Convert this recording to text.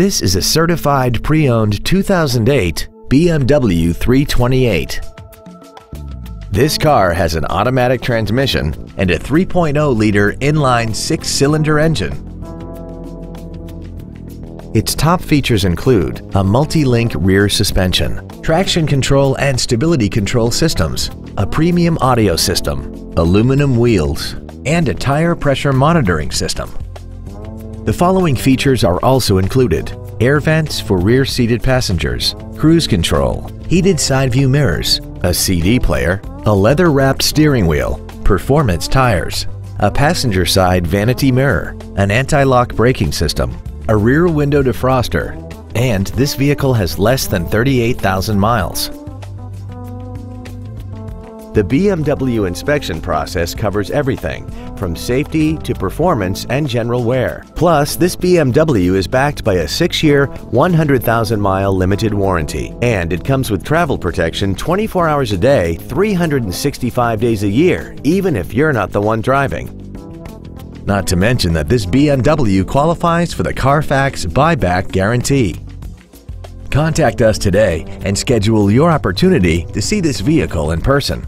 This is a certified pre-owned 2008 BMW 328. This car has an automatic transmission and a 3.0-liter inline six-cylinder engine. Its top features include a multi-link rear suspension, traction control and stability control systems, a premium audio system, aluminum wheels, and a tire pressure monitoring system. The following features are also included. Air vents for rear-seated passengers, cruise control, heated side view mirrors, a CD player, a leather-wrapped steering wheel, performance tires, a passenger side vanity mirror, an anti-lock braking system, a rear window defroster, and this vehicle has less than 38,000 miles. The BMW inspection process covers everything from safety to performance and general wear. Plus, this BMW is backed by a 6-year, 100,000-mile limited warranty. And it comes with travel protection 24 hours a day, 365 days a year, even if you're not the one driving. Not to mention that this BMW qualifies for the Carfax buyback guarantee. Contact us today and schedule your opportunity to see this vehicle in person.